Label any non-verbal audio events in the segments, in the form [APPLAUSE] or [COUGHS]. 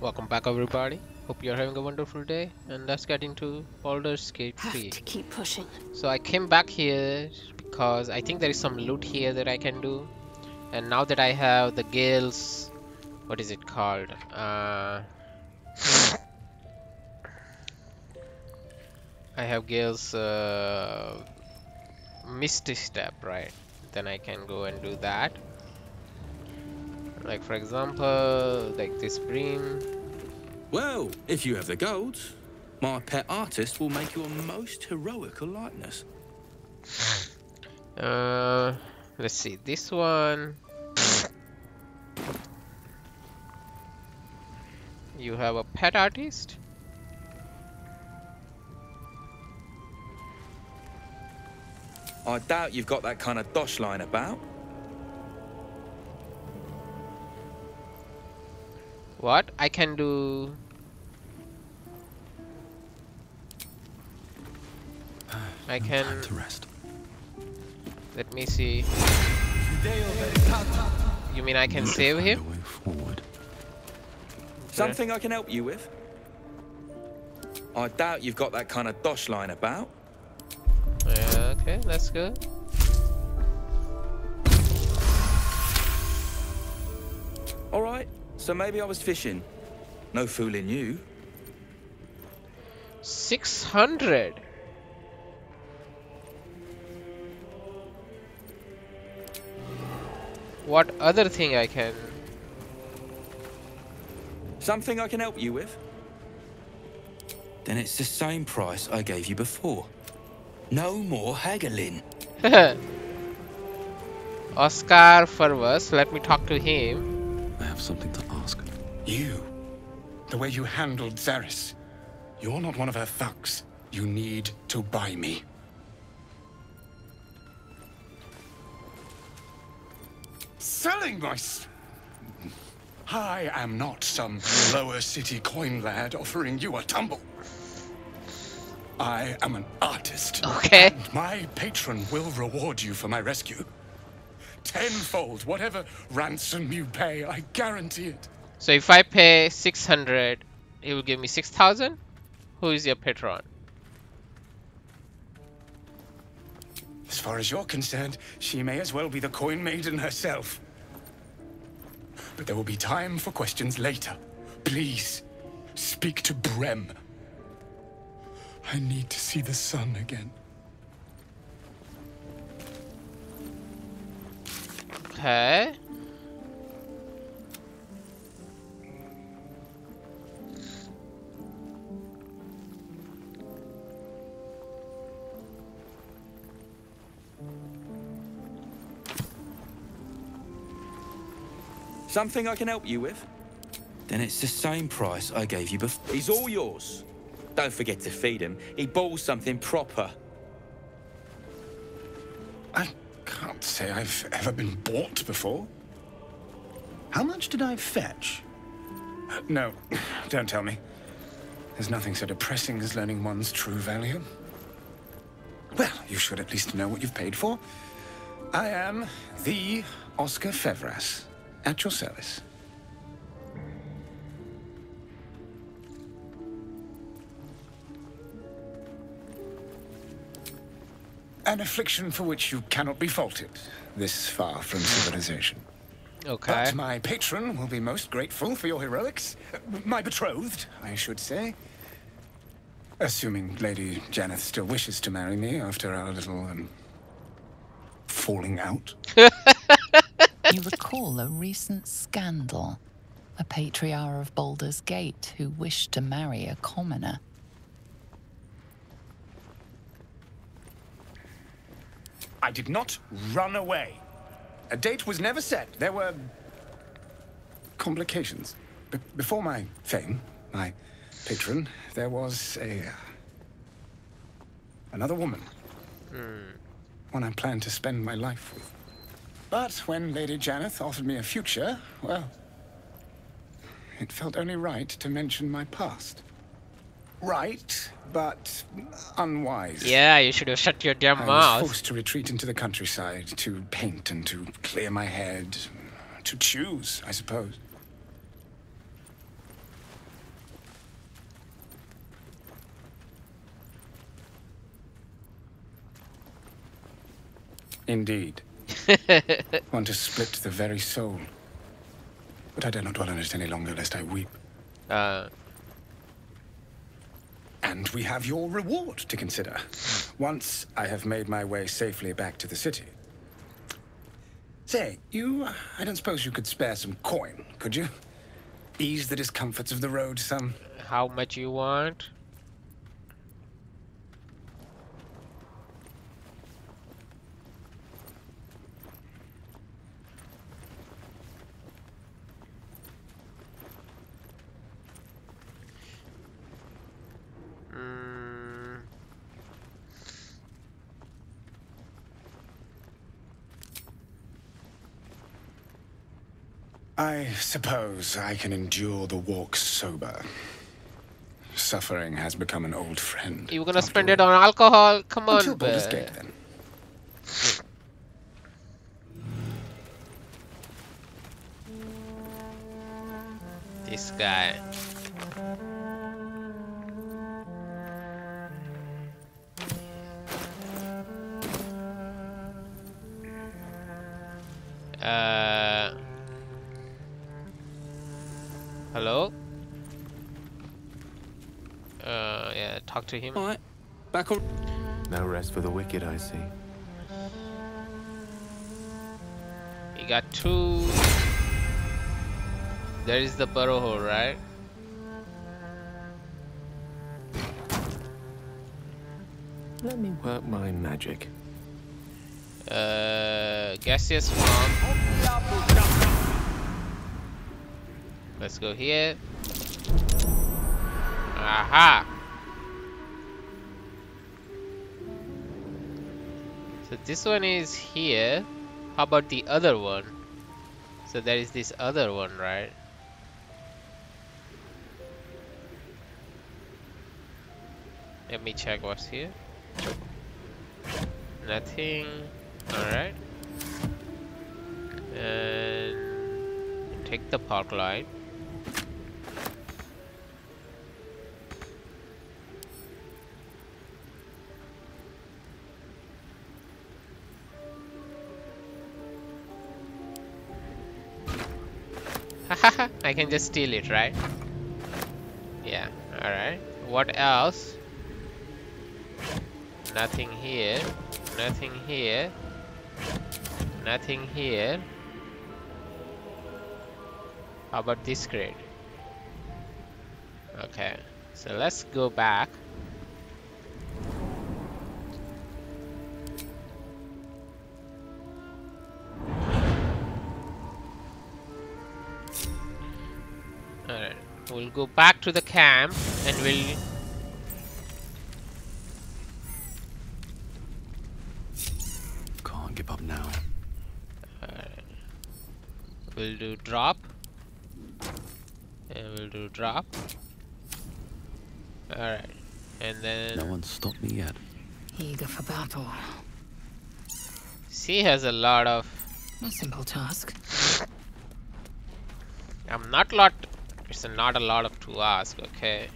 Welcome back everybody. Hope you're having a wonderful day and let's get into Baldur's Gate 3. Have to keep pushing. So I came back here because I think there is some loot here that I can do. And now that I have the Gale's what is it called? Uh, [COUGHS] I have Gale's uh, Misty Step, right? Then I can go and do that. Like for example, like this Brem. Well, if you have the gold, my pet artist will make you a most heroical likeness. Uh, let's see, this one. You have a pet artist? I doubt you've got that kind of dosh line about. What? I can do... I can... To rest. Let me see. You mean I can save Find him? way forward. Something I can help you with? I doubt you've got that kind of dosh line about. Yeah, okay, that's good. All right, so maybe I was fishing. No fooling you. 600! What other thing I can... Something I can help you with? Then it's the same price I gave you before. No more haggling. [LAUGHS] Oskar Fevras, let me talk to him. I have something to ask. You. The way you handled Zarys. You're not one of her thugs. You need to buy me. Selling my... s- I am not some lower city coin lad offering you a tumble. I am an artist. Okay. And my patron will reward you for my rescue. Tenfold, whatever ransom you pay, I guarantee it. So if I pay 600, he will give me 6000? Who is your patron? As far as you're concerned, she may as well be the coin maiden herself. But there will be time for questions later. Please, speak to Brem. I need to see the sun again. Okay. Something I can help you with? Then it's the same price I gave you before. He's all yours. Don't forget to feed him. He balls something proper. I can't say I've ever been bought before. How much did I fetch? No, [CLEARS THROAT] don't tell me. There's nothing so depressing as learning one's true value. Well, you should at least know what you've paid for. I am the Oskar Fevras, at your service. An affliction for which you cannot be faulted, this far from civilization. Okay. But my patron will be most grateful for your heroics. My betrothed, I should say. Assuming Lady Jannath still wishes to marry me after our little, um, falling out. [LAUGHS] You recall a recent scandal. A patriarch of Baldur's Gate who wished to marry a commoner. I did not run away. A date was never set. There were complications. Be- before my fame, my patron, there was a uh, another woman. One I planned to spend my life with. But when Lady Jannath offered me a future, well, it felt only right to mention my past. Right, but unwise. Yeah, you should have shut your damn I mouth. I was forced to retreat into the countryside to paint and to clear my head. To choose, I suppose. Indeed. [LAUGHS] Want to split the very soul. But I dare not dwell on it any longer, lest I weep. uh, And we have your reward to consider. Once I have made my way safely back to the city. Say, you. I don't suppose you could spare some coin, could you? Ease the discomforts of the road some. how much you want? I suppose I can endure the walk sober. Suffering has become an old friend. you gonna spend all. it on alcohol? Come on, Until Baldur's Gate, then. This guy. Uh, yeah, talk to him. Alright, back on. No rest for the wicked, I see. You got two. There is the burrow hole, right? Let me work my magic. Uh, gaseous form. Let's go here. Aha! So this one is here. How about the other one? So there is this other one, right? Let me check what's here. Nothing. Alright. And take the park line. I can just steal it, right? Yeah, alright. What else? Nothing here. Nothing here. Nothing here. How about this crate? Okay, so let's go back. Alright, we'll go back to the camp and we'll Can't give up now. Alright. we'll do drop and we'll do drop all right and then No one's stopped me yet. Eager for battle. she has a lot of A simple task. i'm not lot it's not a lot of to ask okay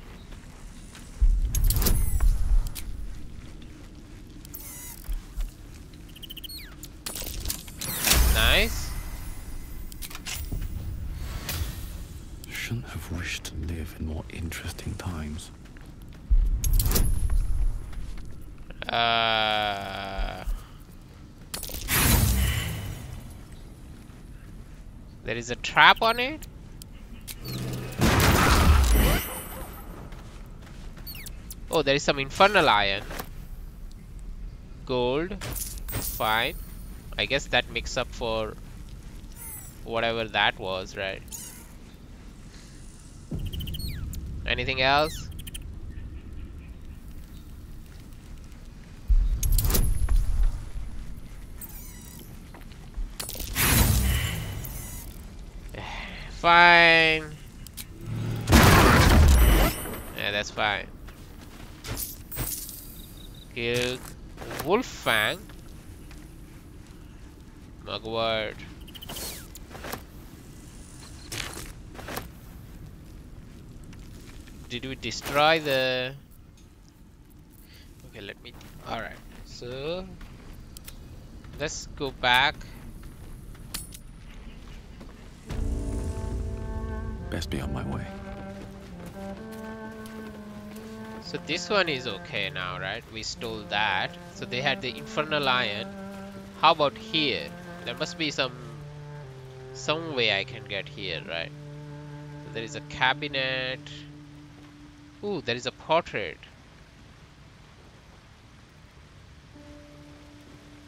nice Shouldn't have wished to live in more interesting times. Uh, there is a trap on it. Oh, there is some infernal iron. Gold. Fine. I guess that makes up for whatever that was, right? Anything else? [SIGHS] Fine. Yeah, that's fine. Kill Wolf Fang. Mugwort. Did we destroy the... Okay, let me... Alright, so... Let's go back. Best be on my way. So this one is okay now, right? We stole that. So they had the infernal iron. How about here? There must be some some way I can get here, right? So there is a cabinet. Ooh, there is a portrait.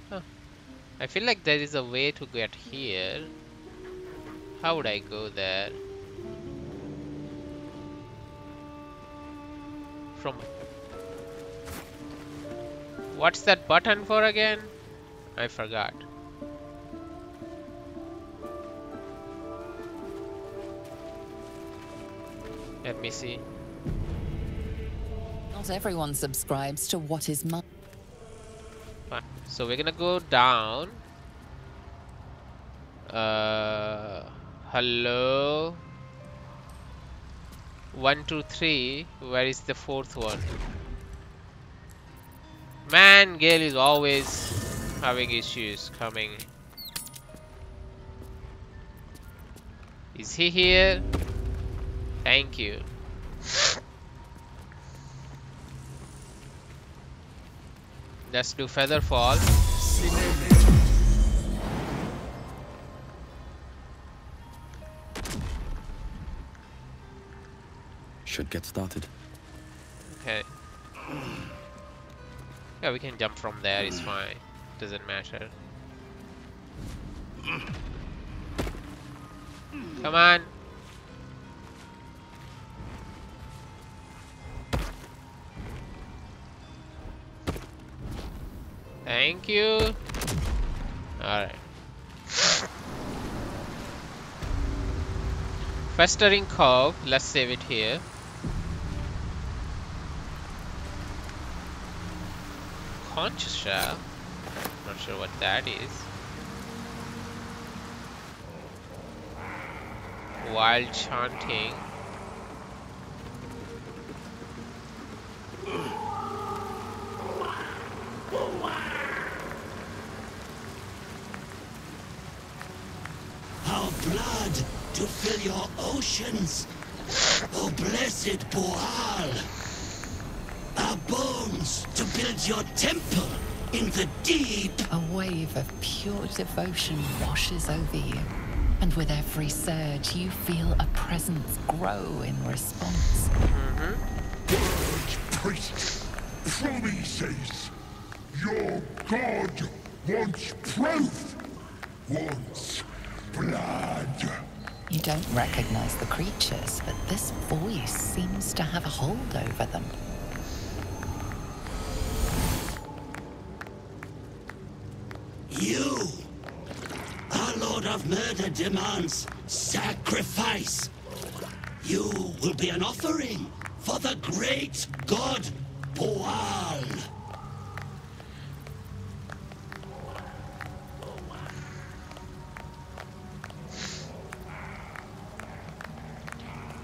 Huh. I feel like there is a way to get here. How would I go there? From What's that button for again? I forgot. Let me see. Not everyone subscribes to what is mine. So we're gonna go down. Uh, hello. One, two, three. Where is the fourth one? Man, Gale is always having issues coming. Is he here? Thank you. Let's do Featherfall. Should get started. Okay. Yeah, we can jump from there, it's fine. Doesn't matter. Come on. Thank you. Alright. Festering Cove, let's save it here. Conch shell. Not sure what that is. Wild chanting. Wave of pure devotion washes over you. And with every surge, you feel a presence grow in response. Mm-hmm. Purge priest, Promises. Your god wants proof, wants blood. You don't recognize the creatures, but this voice seems to have a hold over them. You, our Lord of Murder, demands sacrifice. You will be an offering for the great god Boooal.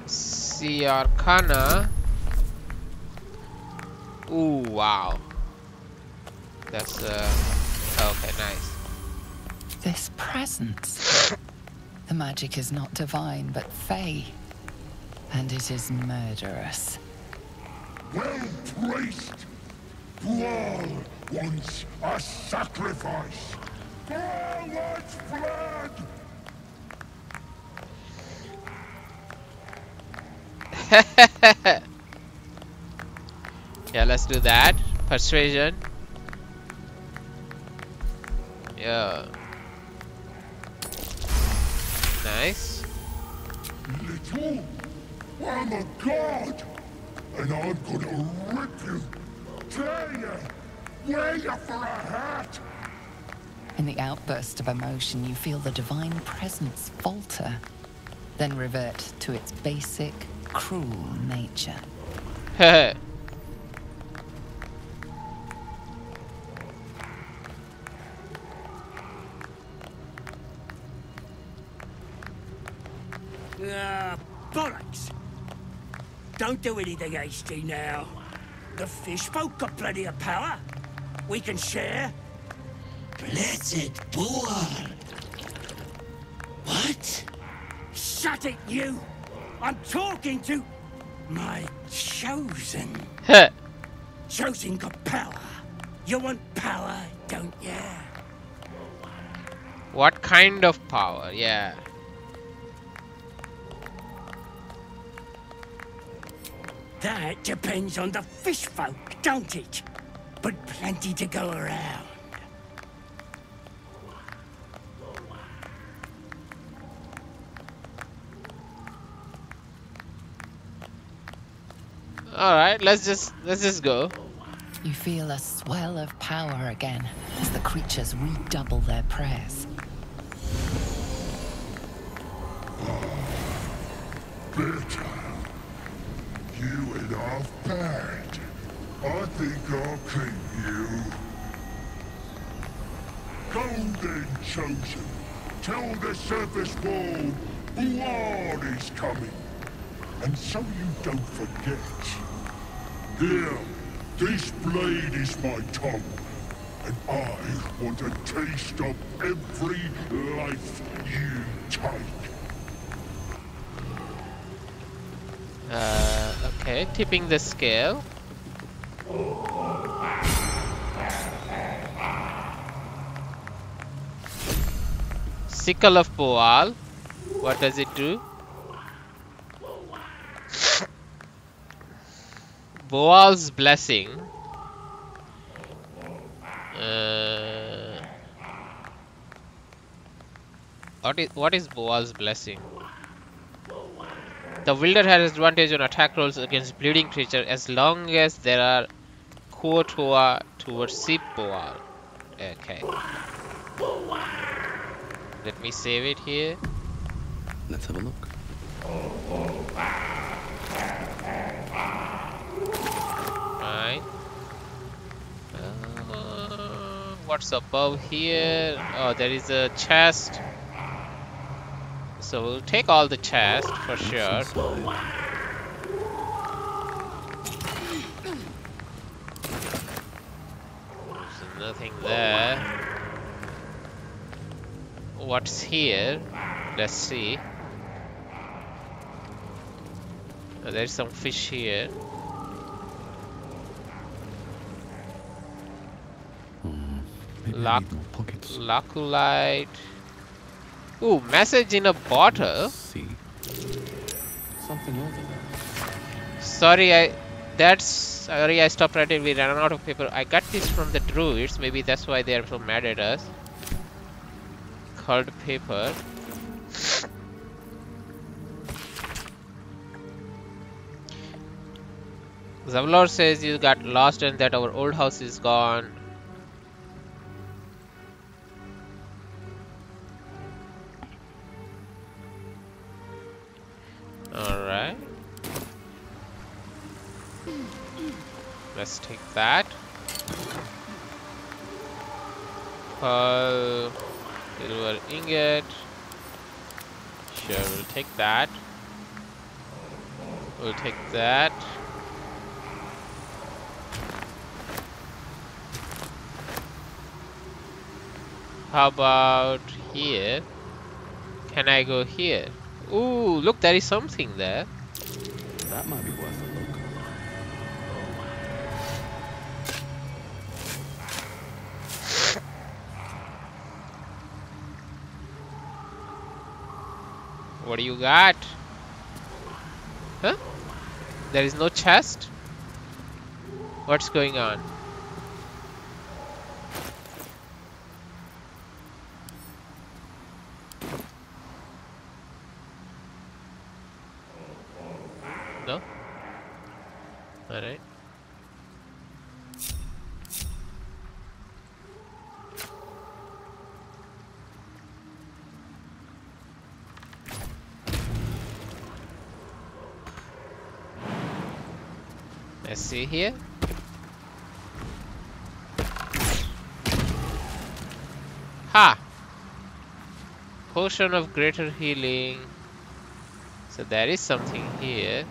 See Arcana. Ooh, wow. That's uh okay, nice. This presence. The magic is not divine, but fey. And it is murderous. Well placed. Boooal wants a sacrifice. Boooal wants blood. Yeah, let's do that. Persuasion. Yeah. Nice. Little, I'm a god, and I'm gonna rip you, tear you, wear you for a hat. In the outburst of emotion, you feel the divine presence falter, then revert to its basic, cruel nature. [LAUGHS] Ah, bollocks. Don't do anything hasty now. The fish folk got plenty of power. We can share. blessed Boooal. What? Shut it, you! I'm talking to my chosen. [LAUGHS] Huh. Chosen got power. You want power, don't you? What kind of power? Yeah. That depends on the fish folk, don't it? But plenty to go around. All right, let's just let's just go. You feel a swell of power again as the creatures redouble their prayers. Bitter. Off bad. I think I'll keep you. Golden Chosen. Tell the surface wall Boooal is coming. And so you don't forget. Here, this blade is my tongue. And I want a taste of every life you take. Uh, okay, tipping the scale. Sickle of Boooal. What does it do? Boooal's blessing. Uh, what is what is Boooal's blessing? The wielder has advantage on attack rolls against bleeding creature as long as there are Kuo-toa towards Sip Boooal. Okay. Let me save it here. Let's have a look. Right. Uh, what's above here? Oh, there is a chest. So we'll take all the chest for sure. There's nothing there. What's here? Let's see. Oh, there's some fish here. Hmm, maybe I Lock. need more pockets. Laculite. Ooh, message in a bottle. Let's see. Something over there. Sorry, I. That's sorry. I stopped writing. We ran out of paper. I got this from the druids. Maybe that's why they are so mad at us. Called paper. Zavlor says you got lost and that our old house is gone. Let's take that. Uh, Pearl, silver ingot. Sure, we'll take that. We'll take that. How about here? Can I go here? Ooh, look, there is something there. That might be What do you got? Huh? There is no chest? What's going on? No? Alright. Let's see here. Ha! Potion of greater healing. So there is something here.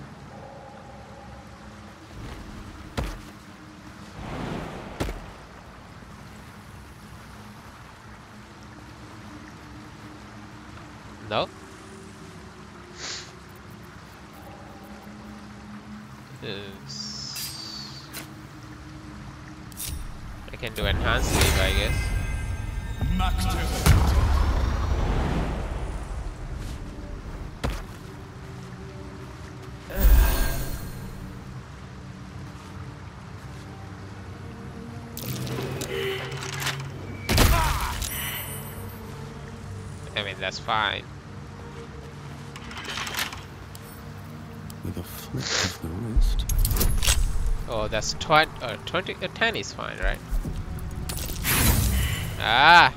That's fine. With a flick of the wrist. Oh, that's 20, uh, 20, uh, 10 is fine, right? Ah!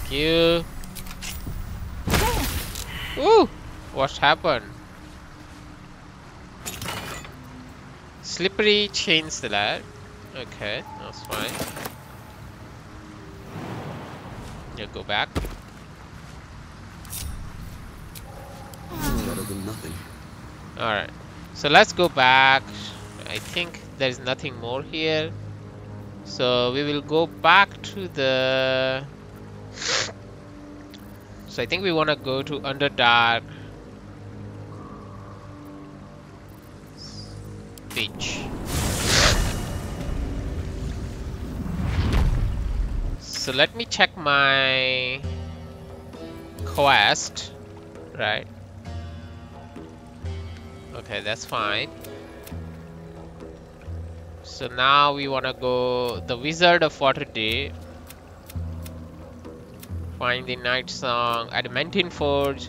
Thank you. Ooh! What happened? Slippery chain slab. Okay, that's fine. Yeah, go back. Better than nothing. Alright, so let's go back. I think there's nothing more here. So we will go back to the... [SIGHS] So I think we want to go to Underdark Beach. So let me check my quest, right? Okay, that's fine. So now we wanna go the Wizard of Waterdeep. Find the Night Song, Adamantine Forge,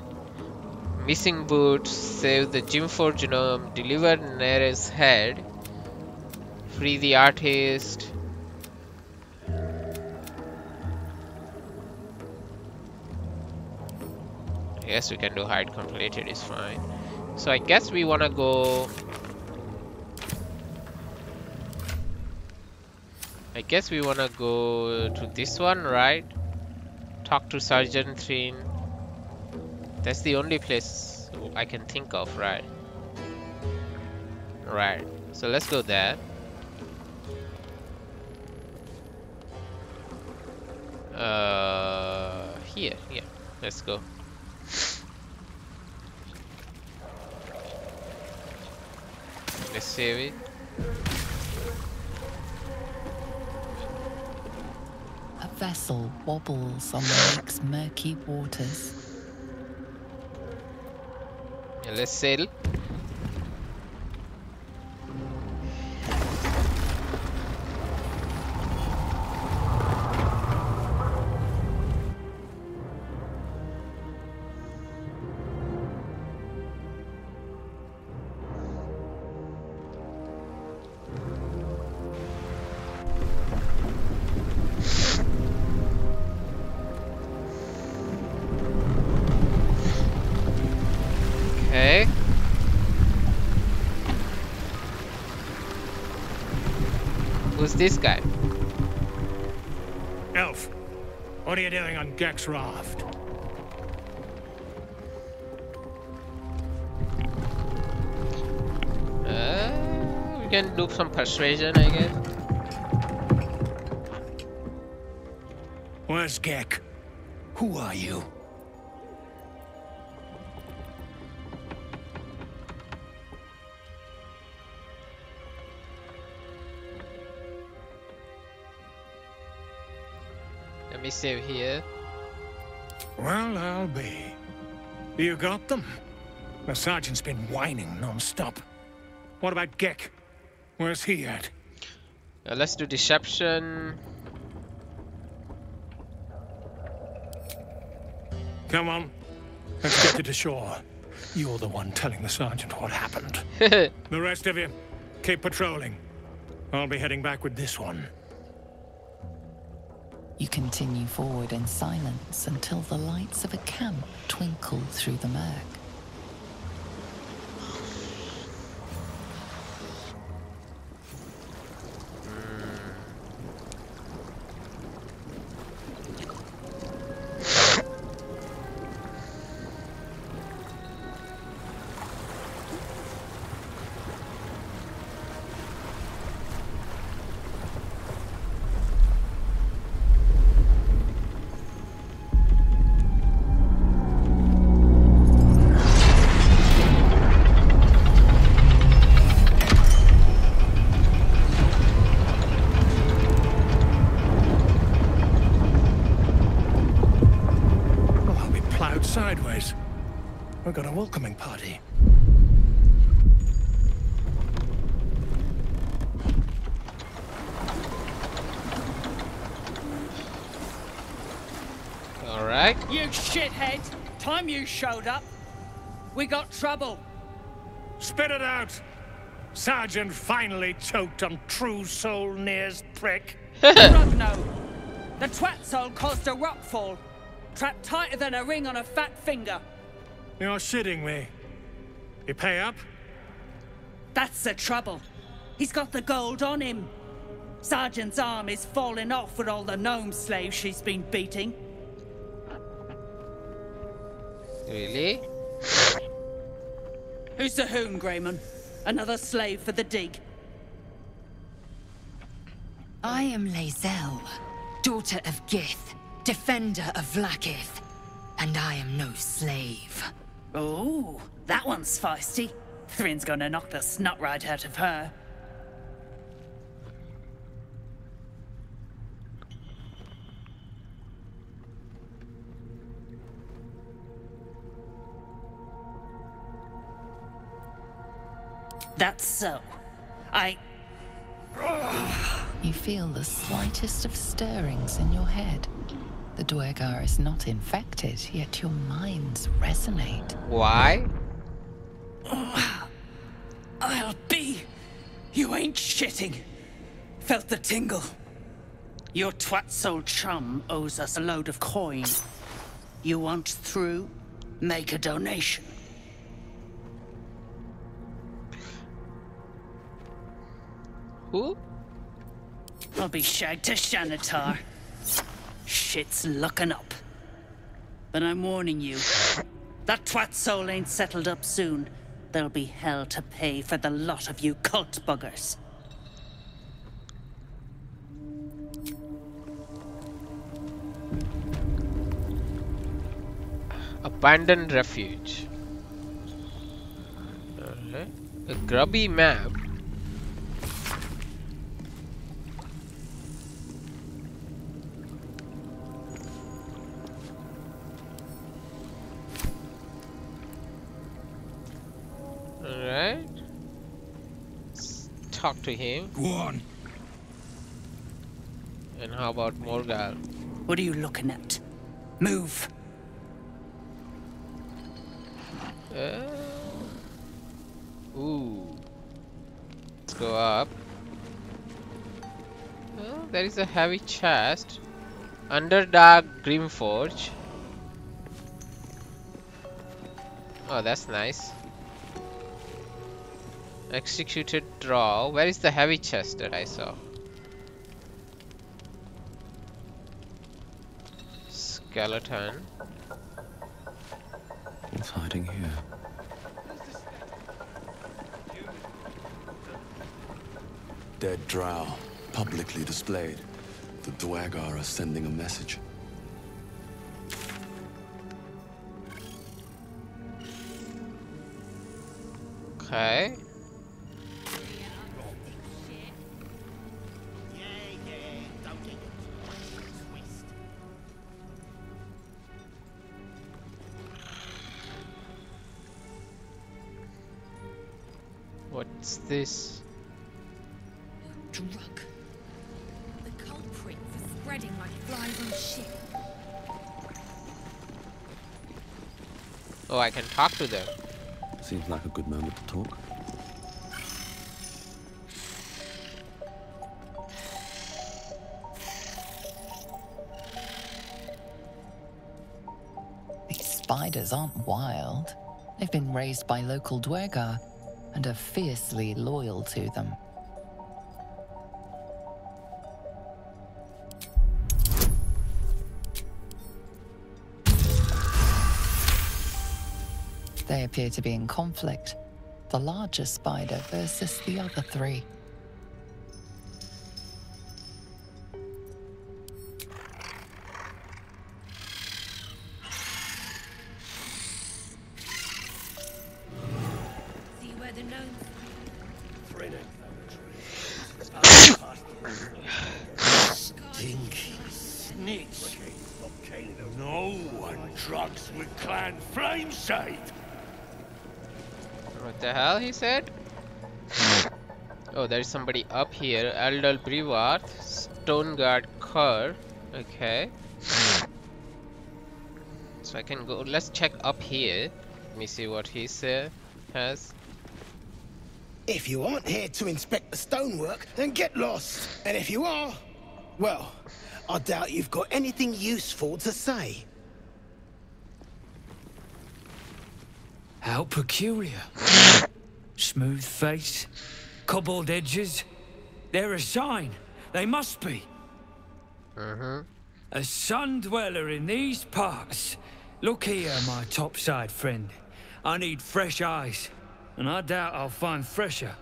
Missing Boots, save the Grimforge genome, deliver Nere's head, free the artist. Yes, we can do hide completed is fine. So I guess we wanna go. I guess we wanna go to this one, right? Talk to Sergeant Thrinn. That's the only place I can think of, right? Right. So let's go there. Uh, here, yeah. Let's go. Let's save. A vessel wobbles on the lake's murky waters. Yeah, let's sail. This guy? Elf, what are you doing on Gek's raft? Uh, we can do some persuasion, I guess. Where's Gek? Who are you? Me here. Well, I'll be. You got them? The sergeant's been whining non-stop. What about Gek? Where's he at? Uh, let's do deception. Come on. Let's get you to shore. You're the one telling the sergeant what happened. [LAUGHS] The rest of you, keep patrolling. I'll be heading back with this one. You continue forward in silence until the lights of a camp twinkle through the murk. Time you showed up, we got trouble. Spit it out! Sergeant finally choked on true soul Nere's prick. Rugno! [LAUGHS] The twat soul caused a rockfall. Trapped tighter than a ring on a fat finger. You're shitting me. You pay up? That's the trouble. He's got the gold on him. Sergeant's arm is falling off with all the gnome slaves she's been beating. Really? Who's the hoon, Grayman? Another slave for the dig. I am Lae'zel, daughter of Gith, defender of Vlaakith, and I am no slave. Oh, that one's feisty. Thrinn's gonna knock the snot right out of her. That's so. I. You feel the slightest of stirrings in your head. The Duergar is not infected, yet your minds resonate. Why? I'll be. You ain't shitting. Felt the tingle. Your twat soul chum owes us a load of coin. You want through? Make a donation. Who? I'll be shagged to Shanatar. Shit's looking up. But I'm warning you. That twat soul ain't settled up soon. There'll be hell to pay for the lot of you cult buggers. Abandoned refuge. Alright. A grubby map. To him. Go on. And how about Morgal? What are you looking at? Move. Uh, ooh. Let's go up. Oh, there is a heavy chest. Underdark Grimforge. Oh, that's nice. Executed drow. Where is the heavy chest that I saw? Skeleton. What's hiding here? Dead drow, publicly displayed. The Duergar are sending a message. Okay. This? Drug. The culprit for spreading like flies on shit. Oh, I can talk to them. Seems like a good moment to talk. These spiders aren't wild. They've been raised by local Duergar and are fiercely loyal to them. They appear to be in conflict. The larger spider versus the other three. Somebody up here. Eldal Brevard, Stoneguard Kerr. Okay. So I can go. Let's check up here. Let me see what he say, has. If you aren't here to inspect the stonework, then get lost. And if you are, well, I doubt you've got anything useful to say. How peculiar. Smooth face, cobbled edges. They're a sign. They must be. Mm-hmm. A sun dweller in these parts. Look here, my topside friend. I need fresh eyes, and I doubt I'll find fresher.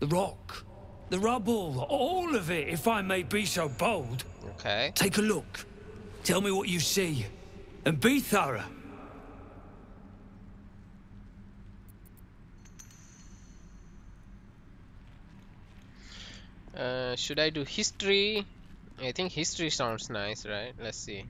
The rock, the rubble, all of it, if I may be so bold. Okay. Take a look. Tell me what you see. And be thorough. Uh, should I do history? I think history sounds nice, right? Let's see.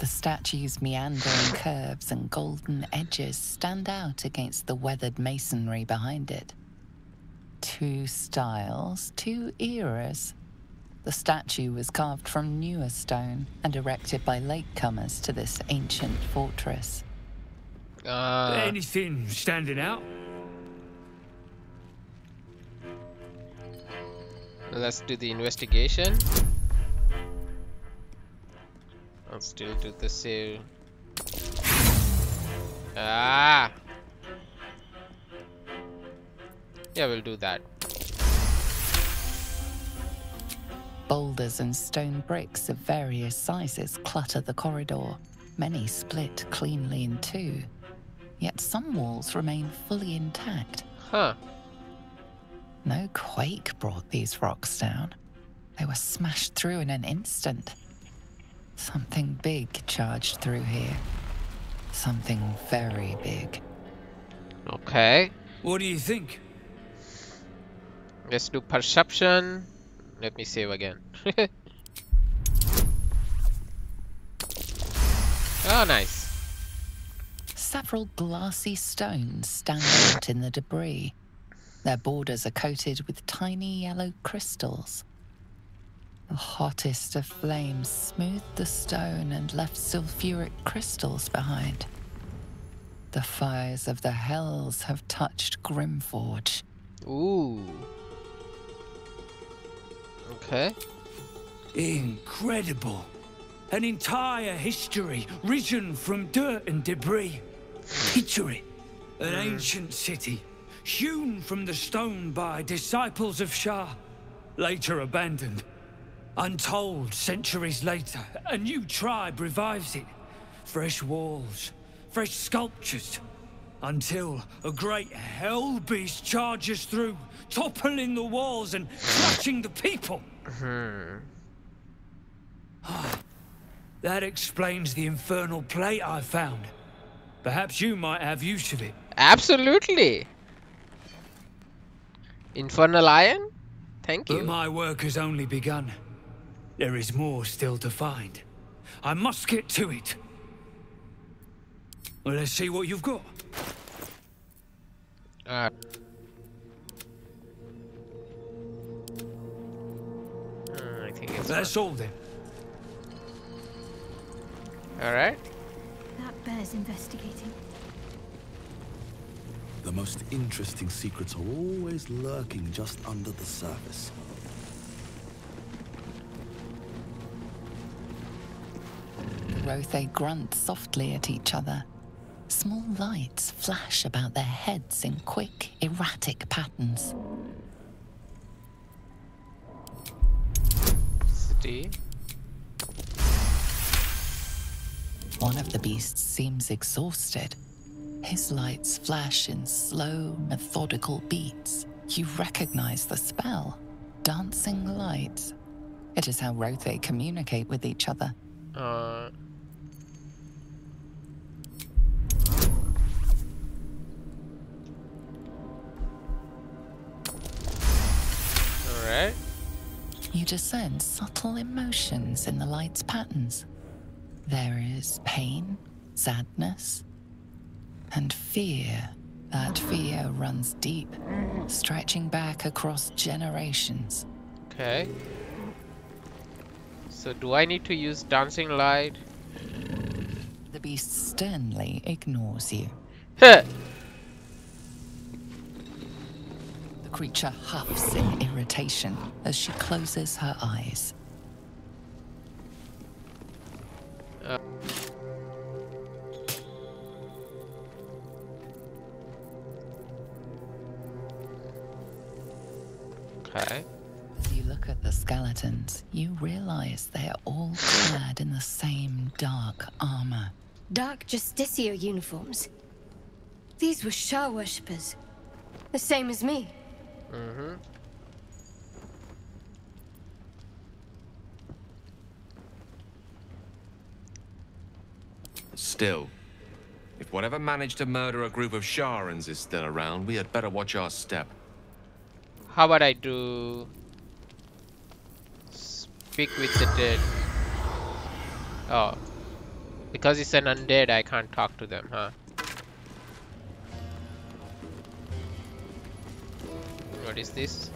The statue's meandering curves and golden edges stand out against the weathered masonry behind it. Two styles, two eras. The statue was carved from newer stone and erected by latecomers to this ancient fortress. Uh, Anything standing out? let's do the investigation. I'll still do the save. Ah! Yeah, we'll do that. Boulders and stone bricks of various sizes clutter the corridor, many split cleanly in two. Yet some walls remain fully intact. Huh. No quake brought these rocks down. They were smashed through in an instant. Something big charged through here. Something very big. Okay. What do you think? Let's do perception. Let me save again. oh, [LAUGHS] nice. Several glassy stones stand out in the debris. Their borders are coated with tiny yellow crystals. The hottest of flames smoothed the stone and left sulfuric crystals behind. The fires of the hells have touched Grimforge. Ooh. Okay. Incredible. An entire history risen from dirt and debris. Picture it. An hmm. ancient city, hewn from the stone by disciples of Shar, later abandoned. Untold centuries later, a new tribe revives it. Fresh walls, fresh sculptures. Until a great hell beast charges through, toppling the walls and crushing the people. Hmm. Ah, that explains the infernal plate I found. Perhaps you might have use of it. Absolutely. Infernal Iron? Thank you. But my work has only begun. There is more still to find. I must get to it. Well, let's see what you've got. Uh, hmm, I think it's That's all then. Alright. That bears investigating. The most interesting secrets are always lurking just under the surface. Rothe grunt softly at each other. Small lights flash about their heads in quick, erratic patterns. City. One of the beasts seems exhausted. His lights flash in slow, methodical beats. You recognize the spell. Dancing lights. It is how Rothe communicate with each other. Uh, right? You discern subtle emotions in the light's patterns. There is pain, sadness, and fear. That fear runs deep, stretching back across generations. Okay. So do I need to use dancing light? The beast sternly ignores you. Huh. The creature huffs in irritation as she closes her eyes. Uh. Okay. As you look at the skeletons, you realize they are all clad in the same dark armor. Dark Justiciar uniforms. These were Shar worshippers. The same as me. Mm-hmm. Still, if whatever managed to murder a group of Sharrans is still around, we had better watch our step. How about I do speak with the dead? Oh, because it's an undead, I can't talk to them, huh? What is this?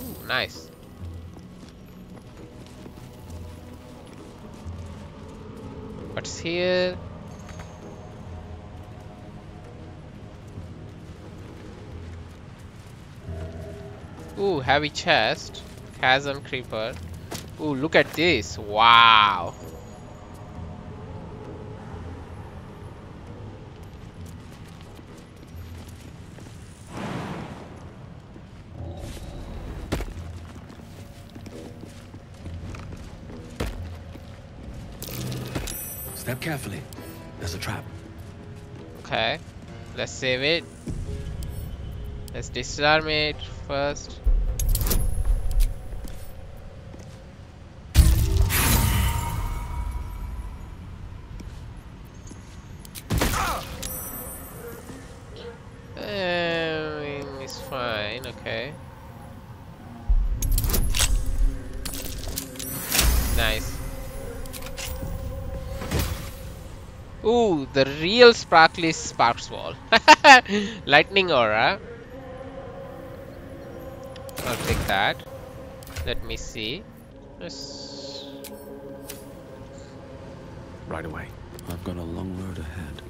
Ooh, nice. What's here? Ooh, heavy chest. Chasm creeper. Ooh, look at this. Wow. Step carefully. There's a trap. Okay. Let's save it. Let's disarm it first. Real sparkly sparks wall. [LAUGHS] Lightning aura. I'll take that. Let me see. Yes. Right away. I've got a long road ahead.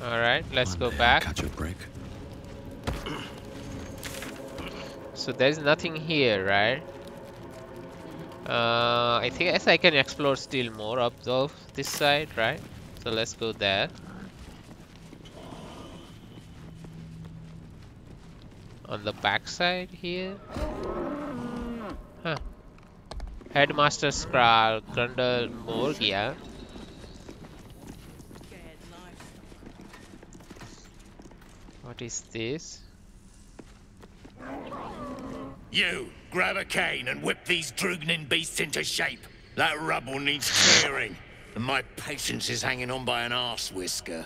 Mm. All right, let's go back. Catch a break. So there's nothing here, right? Uh, I think yes, I can explore still more up though this side, right? So let's go there. On the back side here. Huh. Headmaster Grundle Morg, yeah. What is this? You, grab a cane and whip these Drugnin beasts into shape. That rubble needs clearing, and my patience is hanging on by an arse whisker.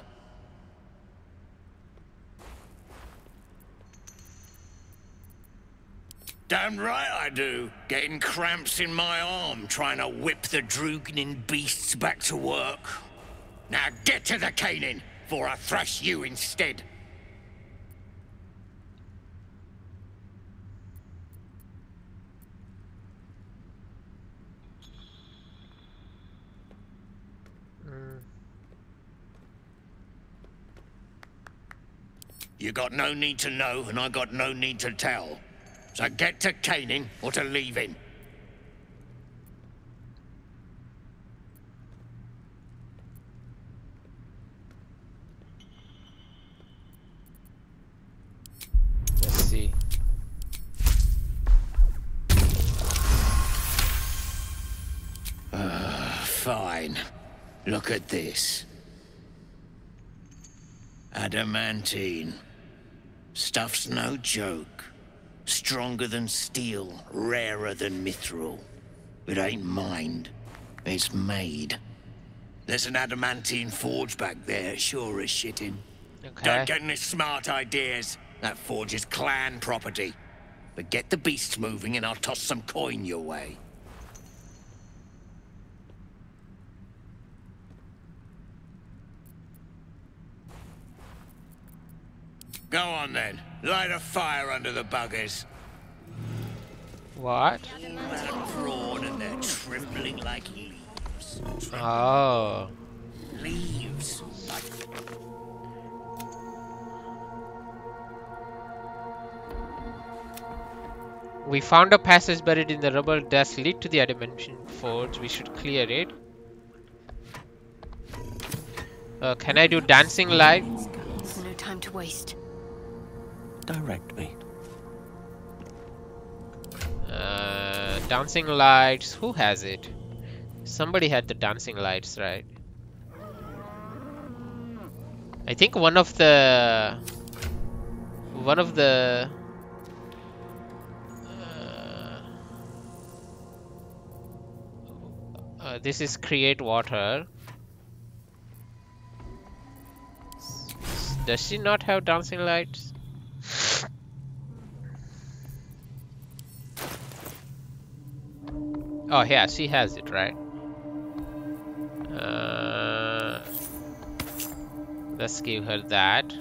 Damn right I do. Getting cramps in my arm trying to whip the Drugnin beasts back to work. Now get to the caning, for I thrash you instead. You got no need to know, and I got no need to tell. So get to caning or to leaving. Let's see. Ah, fine. Look at this. Adamantine. Stuff's no joke. Stronger than steel, rarer than mithril. It ain't mined. It's made. There's an adamantine forge back there, sure as shitting. Okay. Don't get any smart ideas. That forge is clan property. But get the beasts moving and I'll toss some coin your way. Go on then. Light a fire under the buggers. What? Prawn and they're trembling like leaves. Oh. Leaves. Like We found a passage buried in the rubble that lead to the adamantine forge. We should clear it. Uh, can I do dancing light? No time to waste. Direct me. Uh, dancing lights. Who has it? Somebody had the dancing lights, right? I think one of the one of the uh, uh, this is create water. Does she not have dancing lights? Oh yeah, she has it, right? Uh, let's give her that.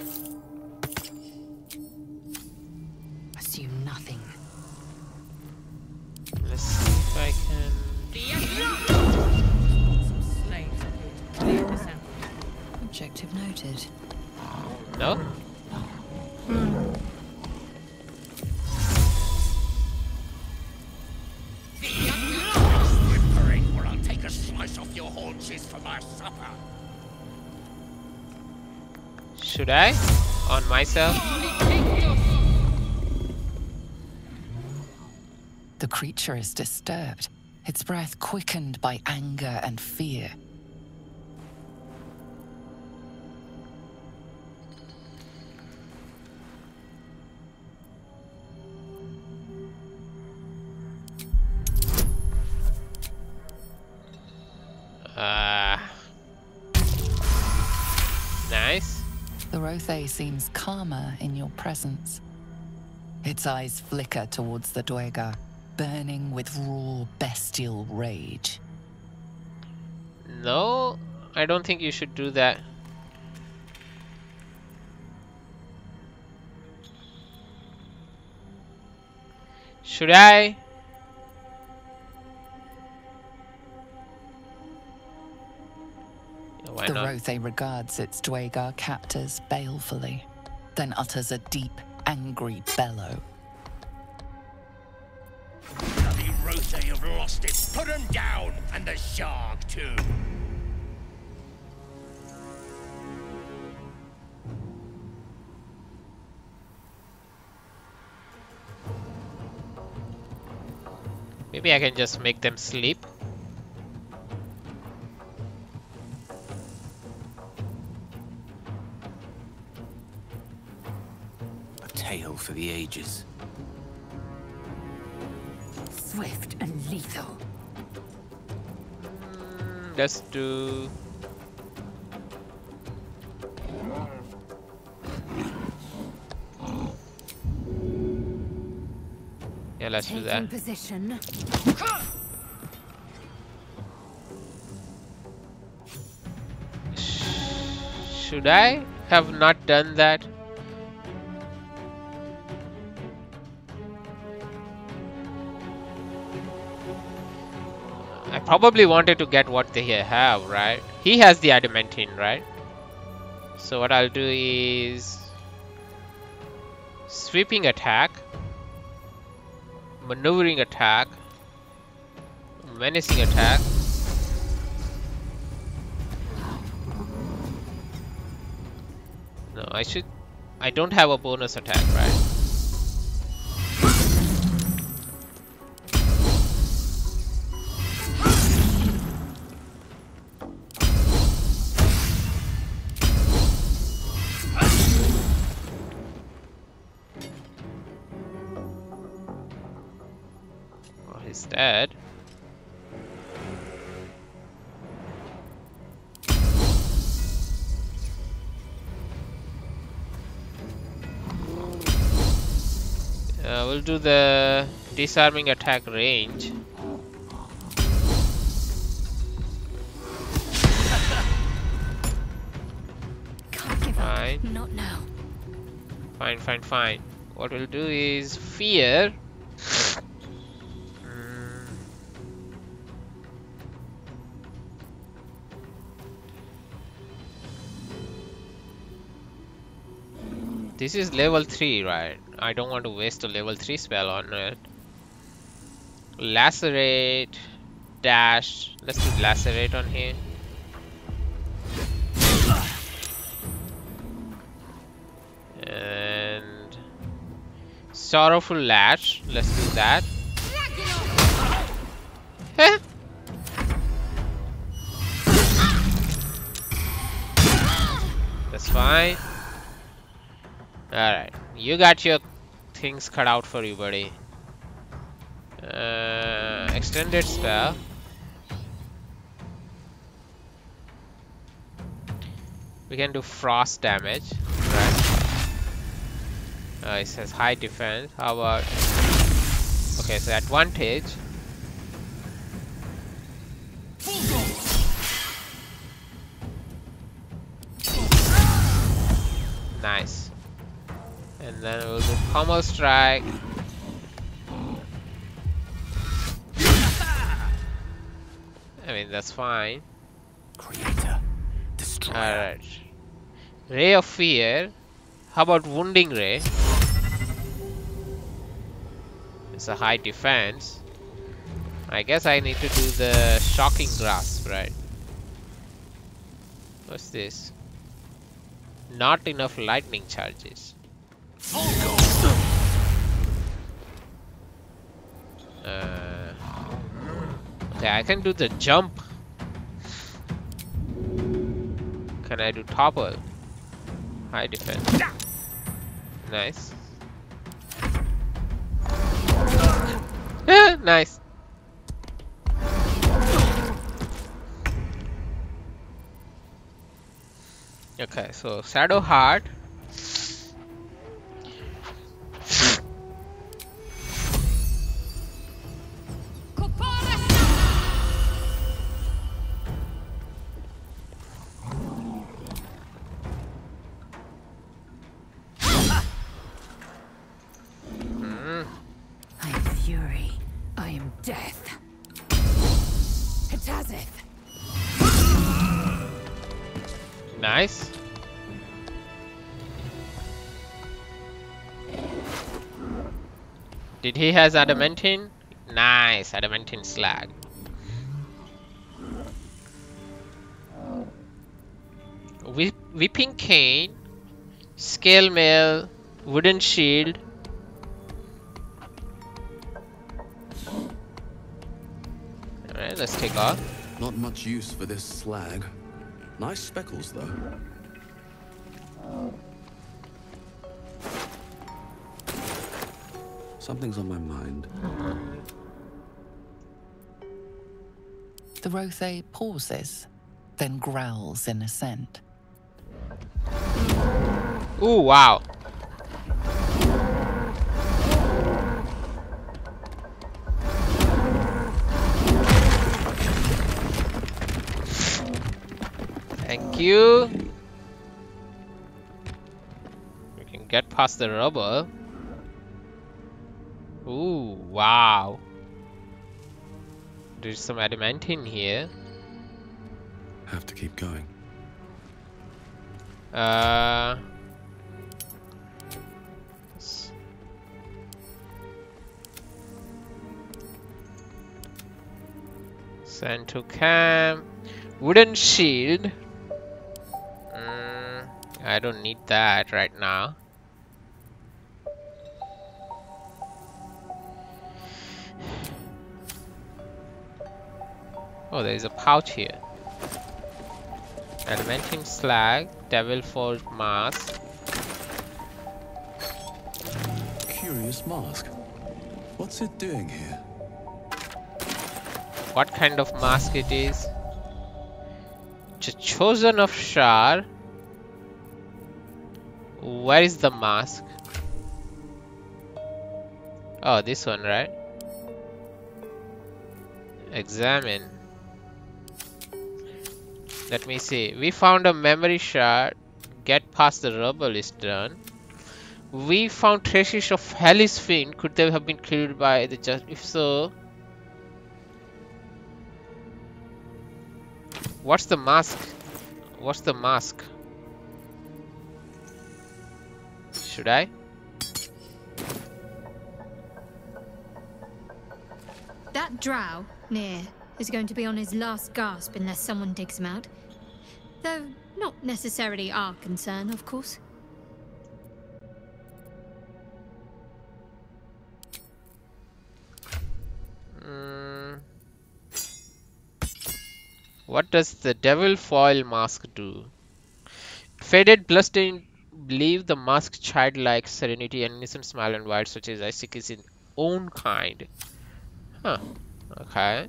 Off your haunches for my supper. Should I? On myself? The creature is disturbed, its breath quickened by anger and fear. The seems calmer in your presence. Its eyes flicker towards the Duergar, burning with raw bestial rage. No, I don't think you should do that. Should I? The not? Rothe regards its Duergar captors balefully, then utters a deep, angry bellow. Bloody Rothe have lost it. Put 'em down, and the shark too. Maybe I can just make them sleep. Tale for the ages. Swift and lethal. Let's do. Yeah, let's do Taking that. position. Should I have not done that? Probably wanted to get what they have, right? He has the adamantine, right? So what I'll do is sweeping attack, maneuvering attack, menacing attack. No, I should. I don't have a bonus attack, right? Do the disarming attack range. Fine. Not now. Fine, fine, fine. What we'll do is fear. This is level 3, right? I don't want to waste a level 3 spell on it. Lacerate, dash. Let's do lacerate on here. And sorrowful lash. Let's do that. That's fine. Alright. You got your things cut out for you, buddy. Uh, extended spell. We can do frost damage. Right. Uh, it says high defense. How about... Okay, so advantage. Nice. And then we'll do pommel strike. I mean, that's fine. Creator, destroyer. Alright. Ray of Fear. How about Wounding Ray? It's a high defense. I guess I need to do the Shocking Grasp, right? What's this? Not enough lightning charges. Uh, okay, I can do the jump. Can I do topple? High defense. Nice. [LAUGHS] nice. Okay, so Shadowheart. He has adamantine? Nice, adamantine slag. Whip, whipping cane, scale mail, wooden shield. Alright, let's take off. Not much use for this slag. Nice speckles, though. Something's on my mind. The Rothe pauses, then growls in assent. Ooh, wow. Thank you. We can get past the rubble. Ooh, wow. There's some adamantine here. Have to keep going. Uh. Send to camp. Wooden shield. Mm, I don't need that right now. Oh, there is a pouch here. Adamantine slag, devil forged mask. Curious mask. What's it doing here? What kind of mask it is? Ch chosen of Shar. Where is the mask? Oh, this one, right? Examine. Let me see. We found a memory shard. Get past the rubble is done. We found traces of Hellis Fiend. Could they have been killed by the just? If so, what's the mask? What's the mask? Should I? That drow, Nere, is going to be on his last gasp unless someone digs him out. Though not necessarily our concern, of course. Mm. What does the devil foil mask do? Faded bloodstained leave the mask childlike serenity and innocent smile and wild such as Isaac is in own kind. Huh. Okay.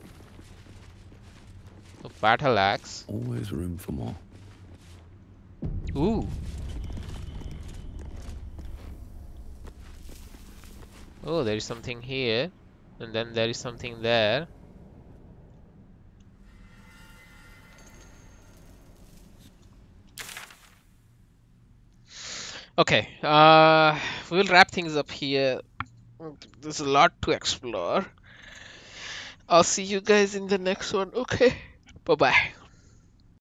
A battle axe. Always room for more. Ooh. Oh, there is something here. And then there is something there. Okay, uh, we'll wrap things up here. There's a lot to explore. I'll see you guys in the next one. Okay, 拜拜。